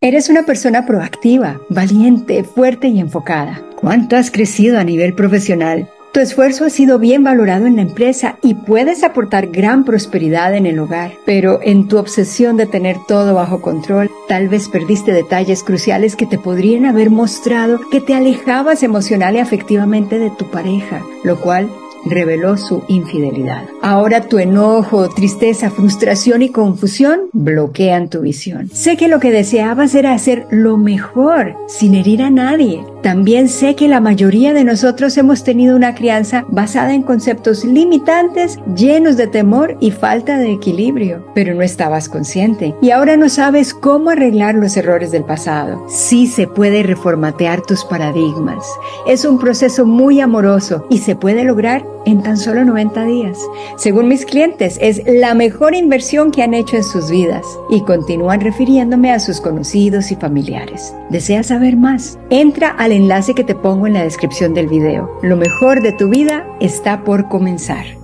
Eres una persona proactiva, valiente, fuerte y enfocada. ¿Cuánto has crecido a nivel profesional? Tu esfuerzo ha sido bien valorado en la empresa y puedes aportar gran prosperidad en el hogar, pero en tu obsesión de tener todo bajo control, tal vez perdiste detalles cruciales que te podrían haber mostrado que te alejabas emocional y afectivamente de tu pareja, lo cual reveló su infidelidad. Ahora tu enojo, tristeza, frustración y confusión bloquean tu visión. Sé que lo que deseabas era hacer lo mejor sin herir a nadie. También sé que la mayoría de nosotros hemos tenido una crianza basada en conceptos limitantes, llenos de temor y falta de equilibrio, pero no estabas consciente y ahora no sabes cómo arreglar los errores del pasado. Sí se puede reformatear tus paradigmas. Es un proceso muy amoroso y se puede lograr en tan solo 90 días. Según mis clientes, es la mejor inversión que han hecho en sus vidas y continúan refiriéndome a sus conocidos y familiares. ¿Deseas saber más? Entra al enlace que te pongo en la descripción del video. Lo mejor de tu vida está por comenzar.